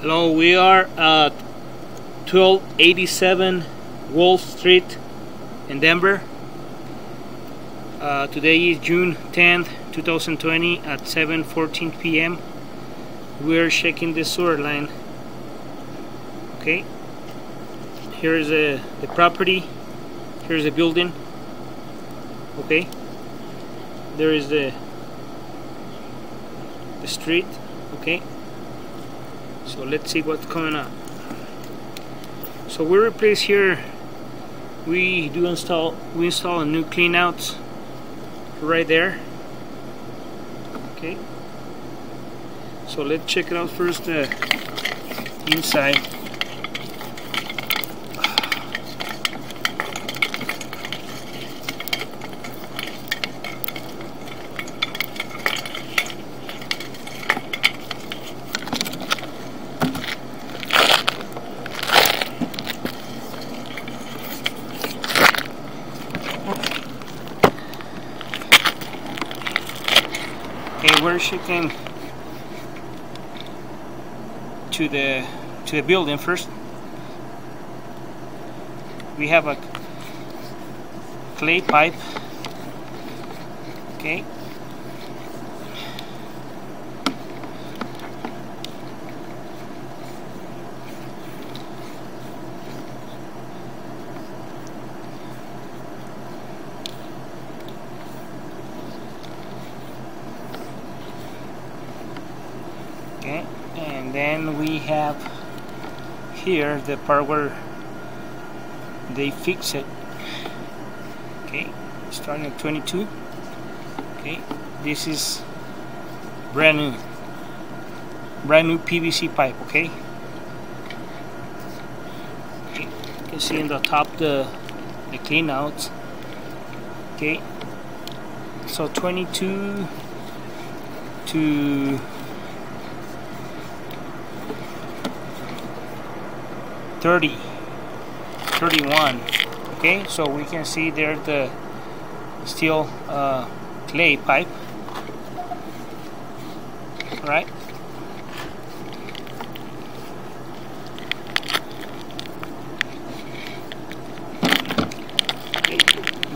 Hello, we are at 1287 Wolff Street in Denver. Uh, today is June 10th, 2020 at 7:14 p.m. We're checking the sewer line. Okay. Here is a, the property. Here's a building. Okay. There is the the street. Okay. So let's see what's coming up. So we replace here. We do install. We install a new cleanouts right there. Okay. So let's check it out first. The inside. Okay, we're shipping to the to the building first. We have a clay pipe. Okay. Okay and then we have here the part where they fix it. Okay starting at 22 okay this is brand new brand new PVC pipe okay? Okay you can see in the top the the clean outs okay so 22 to 30 31 okay? So we can see there the steel uh, clay pipe. Right okay.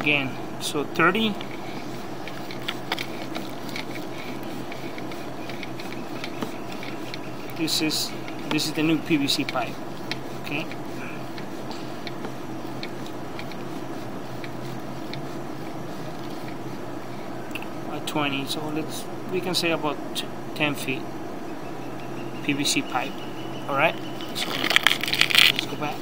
again so 30 this is this is the new PVC pipe okay. At 20 so let's we can say about 10 feet PVC pipe. All right? So let's go back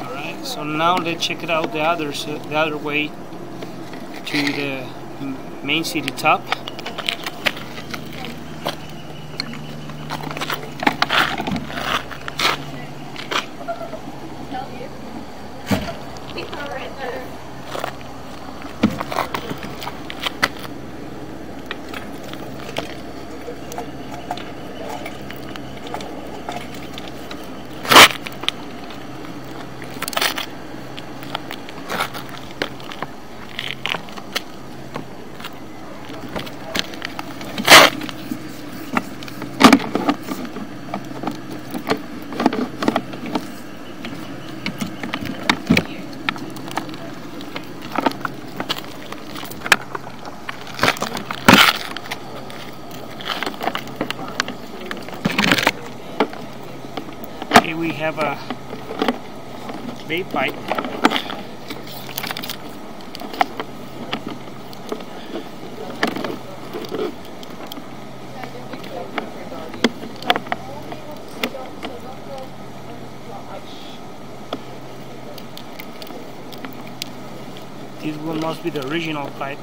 Alright, so now let's check it out the other the other way to the main city top. Here we have a bay pipe. This one must be the original pipe.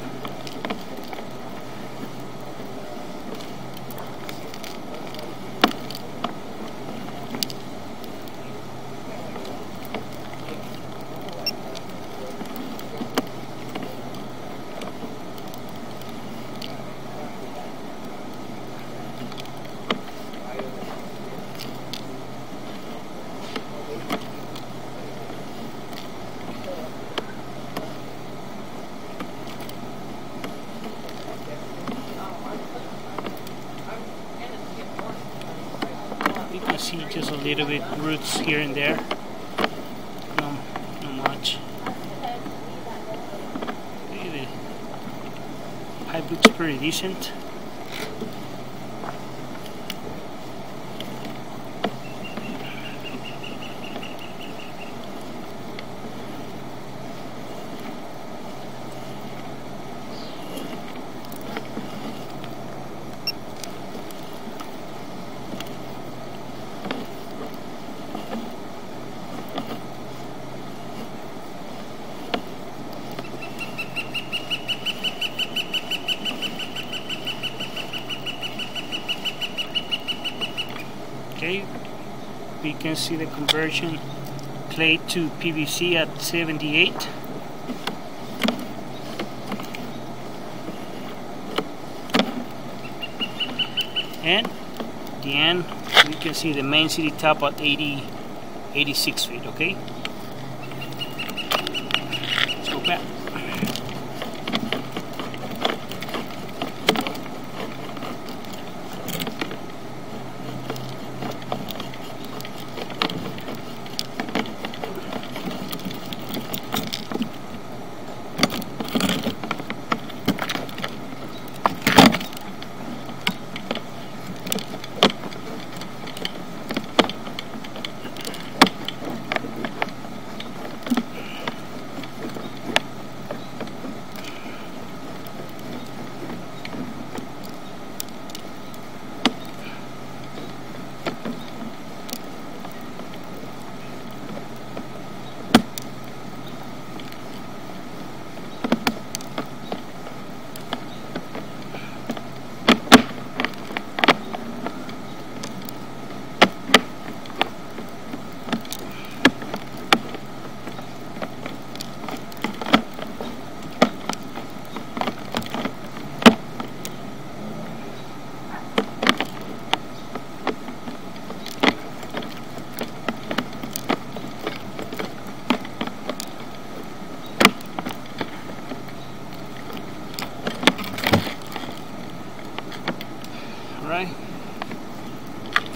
See just a little bit roots here and there. No, not much. The pipe looks pretty decent. okay we can see the conversion clay to PVC at 78 and the end we can see the main city top at 80 86 feet okay? Let's go back Alright.